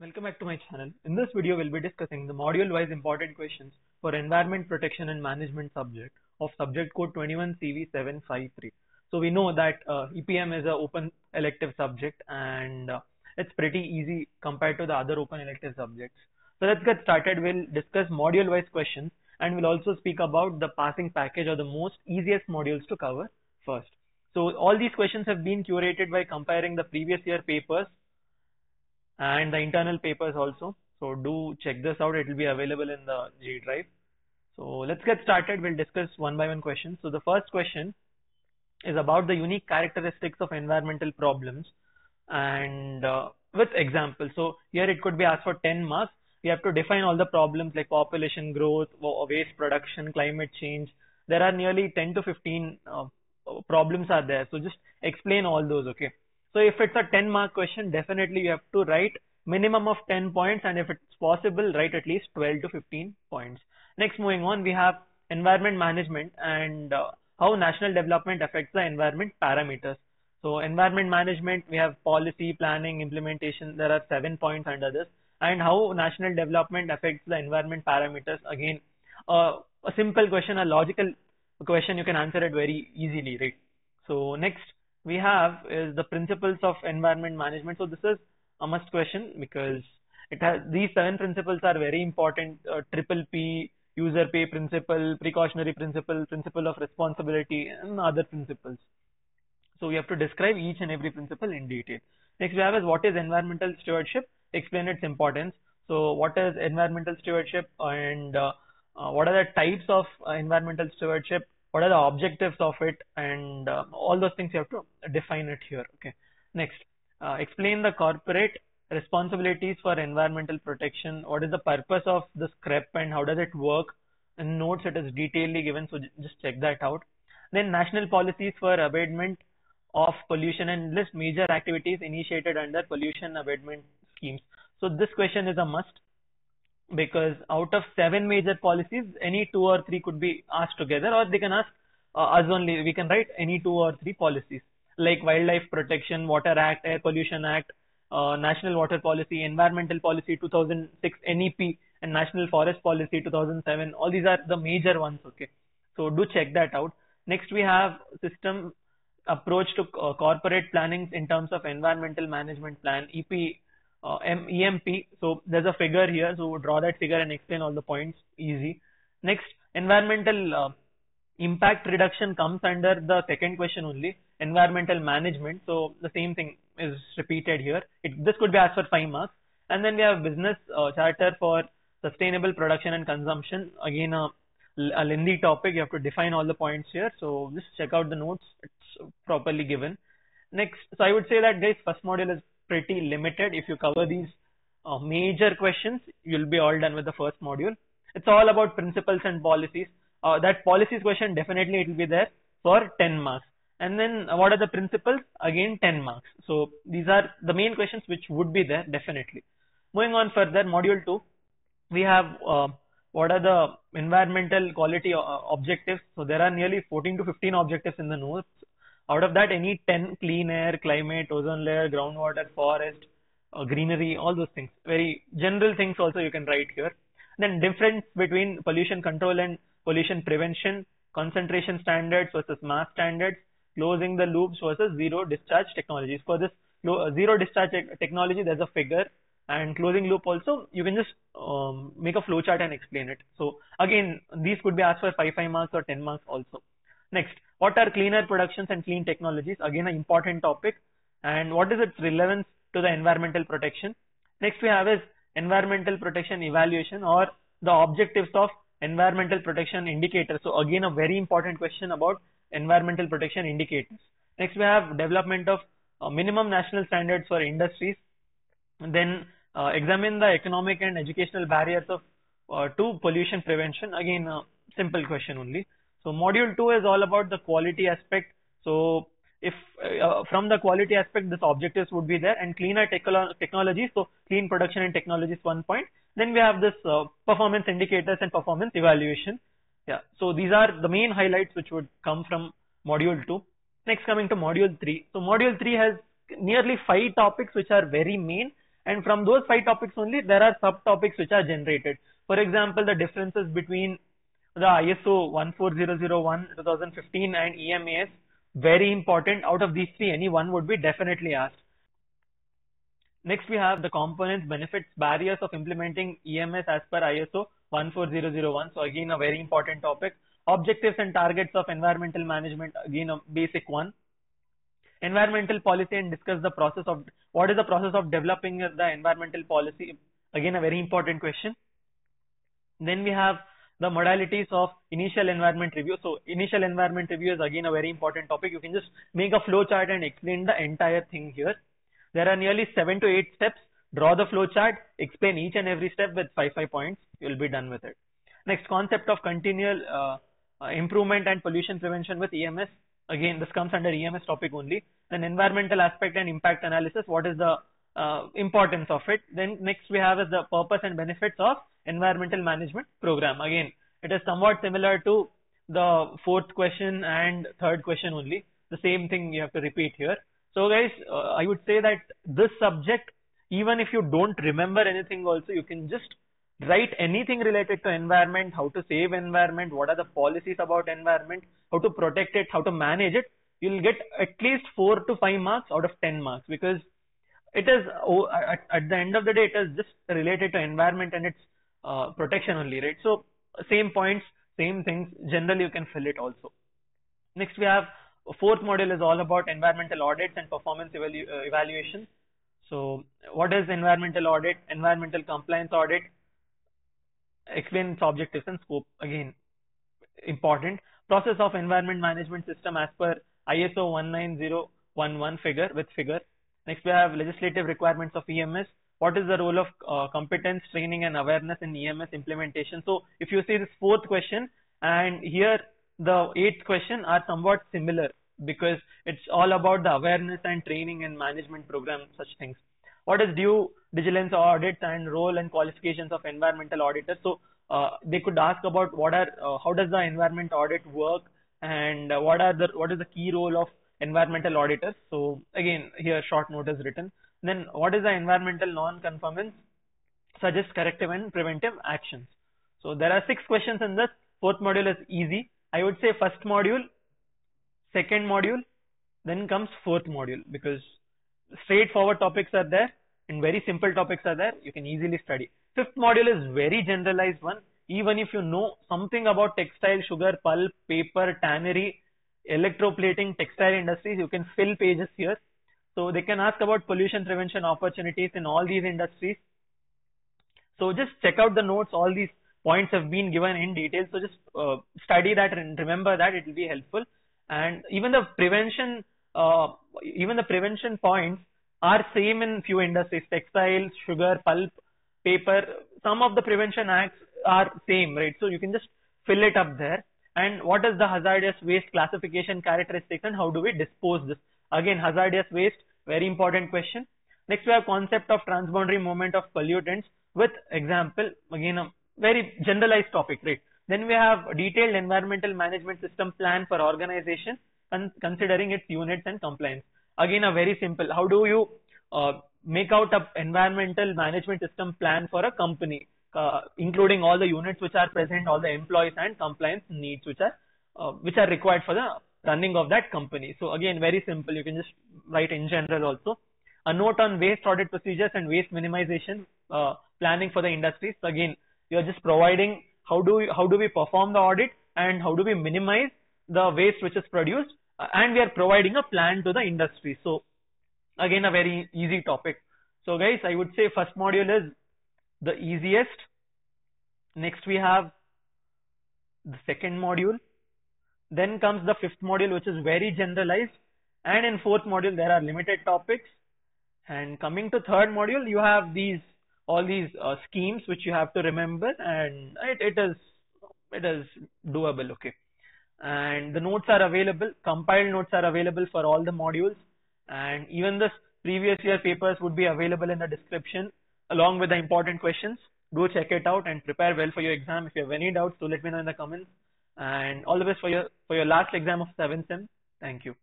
Welcome back to my channel. In this video, we'll be discussing the module-wise important questions for Environment Protection and Management subject of subject code 21CV753. So we know that uh, EPM is an open elective subject and uh, it's pretty easy compared to the other open elective subjects. So let's get started. We'll discuss module-wise questions and we'll also speak about the passing package or the most easiest modules to cover first. So all these questions have been curated by comparing the previous year papers and the internal papers also. So do check this out. It will be available in the G drive. So let's get started. We'll discuss one by one questions. So the first question is about the unique characteristics of environmental problems and uh, with examples. So here it could be asked for 10 marks. We have to define all the problems like population growth, waste production, climate change. There are nearly 10 to 15 uh, problems are there. So just explain all those. Okay. So if it's a 10 mark question, definitely you have to write minimum of 10 points and if it's possible, write at least 12 to 15 points. Next, moving on, we have environment management and uh, how national development affects the environment parameters. So environment management, we have policy, planning, implementation. There are seven points under this and how national development affects the environment parameters. Again, uh, a simple question, a logical question, you can answer it very easily, right? So next, we have is the principles of environment management. So this is a must question because it has these seven principles are very important. Uh, triple P, user pay principle, precautionary principle, principle of responsibility, and other principles. So we have to describe each and every principle in detail. Next we have is what is environmental stewardship? Explain its importance. So what is environmental stewardship and uh, uh, what are the types of uh, environmental stewardship? What are the objectives of it and uh, all those things you have to define it here okay? Next uh, explain the corporate responsibilities for environmental protection. What is the purpose of the CREP and how does it work? In notes it is detailedly given so just check that out. Then national policies for abatement of pollution and list major activities initiated under pollution abatement schemes. So this question is a must because out of seven major policies, any two or three could be asked together, or they can ask uh, us only. We can write any two or three policies like Wildlife Protection, Water Act, Air Pollution Act, uh, National Water Policy, Environmental Policy 2006, NEP, and National Forest Policy 2007. All these are the major ones. Okay, so do check that out. Next, we have system approach to uh, corporate planning in terms of environmental management plan, EP uh. So there's a figure here. So draw that figure and explain all the points easy. Next, environmental uh, impact reduction comes under the second question only, environmental management. So the same thing is repeated here. It, this could be asked for five marks. And then we have business uh, charter for sustainable production and consumption. Again, a, a lengthy topic. You have to define all the points here. So just check out the notes. It's properly given. Next, so I would say that guys, first module is pretty limited. If you cover these uh, major questions, you'll be all done with the first module. It's all about principles and policies. Uh, that policies question, definitely it will be there for 10 marks. And then uh, what are the principles? Again, 10 marks. So these are the main questions which would be there, definitely. Moving on further, module 2, we have uh, what are the environmental quality uh, objectives. So there are nearly 14 to 15 objectives in the notes. Out of that, any 10 clean air, climate, ozone layer, groundwater, forest, uh, greenery, all those things. Very general things also you can write here. Then difference between pollution control and pollution prevention, concentration standards versus mass standards, closing the loops versus zero discharge technologies. For this uh, zero discharge technology, there's a figure and closing loop also, you can just um, make a flowchart and explain it. So again, these could be asked for 5, 5 marks or 10 marks also. Next, what are cleaner productions and clean technologies? Again, an important topic. And what is its relevance to the environmental protection? Next we have is environmental protection evaluation or the objectives of environmental protection indicators. So again, a very important question about environmental protection indicators. Next we have development of uh, minimum national standards for industries. Then uh, examine the economic and educational barriers of uh, to pollution prevention. Again, a simple question only. So module 2 is all about the quality aspect. So if uh, from the quality aspect, this objectives would be there and cleaner technologies. So clean production and technologies one point. Then we have this uh, performance indicators and performance evaluation. Yeah. So these are the main highlights which would come from module 2. Next coming to module 3. So module 3 has nearly five topics which are very main And from those five topics only, there are subtopics which are generated. For example, the differences between the ISO 14001 2015 and EMAS, very important. Out of these three, any one would be definitely asked. Next, we have the components, benefits, barriers of implementing EMS as per ISO 14001. So again, a very important topic. Objectives and targets of environmental management, again, a basic one. Environmental policy and discuss the process of, what is the process of developing the environmental policy? Again, a very important question. Then we have the modalities of initial environment review. So initial environment review is again a very important topic. You can just make a flow chart and explain the entire thing here. There are nearly seven to eight steps. Draw the flow chart, explain each and every step with five, five points. You'll be done with it. Next concept of continual uh, uh, improvement and pollution prevention with EMS. Again, this comes under EMS topic only. Then environmental aspect and impact analysis. What is the uh, importance of it? Then next we have is the purpose and benefits of environmental management program. Again, it is somewhat similar to the fourth question and third question only. The same thing you have to repeat here. So guys, uh, I would say that this subject, even if you don't remember anything also, you can just write anything related to environment, how to save environment, what are the policies about environment, how to protect it, how to manage it. You'll get at least four to five marks out of 10 marks because it is, oh, at, at the end of the day, it is just related to environment and its uh, protection only, right? So same points, same things. Generally, you can fill it also. Next, we have fourth module is all about environmental audits and performance evalu uh, evaluation. So what is environmental audit? Environmental compliance audit. Explain its objectives and scope. Again, important. Process of environment management system as per ISO 19011 figure with figure. Next, we have legislative requirements of EMS. What is the role of uh, competence training and awareness in EMS implementation? So if you see this fourth question and here the eighth question are somewhat similar because it's all about the awareness and training and management program, such things. What is due diligence audits and role and qualifications of environmental auditors? So uh, they could ask about what are, uh, how does the environment audit work and what are the, what is the key role of environmental auditors? So again, here short note is written. Then what is the environmental non-conformance? Suggest corrective and preventive actions. So there are six questions in this. Fourth module is easy. I would say first module, second module, then comes fourth module because straightforward topics are there and very simple topics are there. You can easily study. Fifth module is very generalized one. Even if you know something about textile, sugar, pulp, paper, tannery, electroplating, textile industries, you can fill pages here. So they can ask about pollution prevention opportunities in all these industries. So just check out the notes. All these points have been given in detail. So just uh, study that and remember that it will be helpful. And even the prevention, uh, even the prevention points are same in few industries, textiles, sugar, pulp, paper. Some of the prevention acts are same, right? So you can just fill it up there. And what is the hazardous waste classification characteristics and how do we dispose this? Again, hazardous waste, very important question. Next, we have concept of transboundary movement of pollutants with example, again, a very generalized topic, right? Then we have detailed environmental management system plan for organization and considering its units and compliance. Again, a very simple, how do you uh, make out a environmental management system plan for a company, uh, including all the units which are present, all the employees and compliance needs which are, uh, which are required for the running of that company. So again, very simple. You can just write in general also. A note on waste audit procedures and waste minimization uh, planning for the industries. So again, you're just providing how do we, how do we perform the audit and how do we minimize the waste which is produced uh, and we are providing a plan to the industry. So again, a very easy topic. So guys, I would say first module is the easiest. Next we have the second module. Then comes the fifth module, which is very generalized. And in fourth module, there are limited topics. And coming to third module, you have these all these uh, schemes which you have to remember. And it, it is it is doable okay? And the notes are available. Compiled notes are available for all the modules. And even the previous year papers would be available in the description along with the important questions. Go check it out and prepare well for your exam. If you have any doubts so let me know in the comments and all the best for your for your last exam of 7th sem. Thank you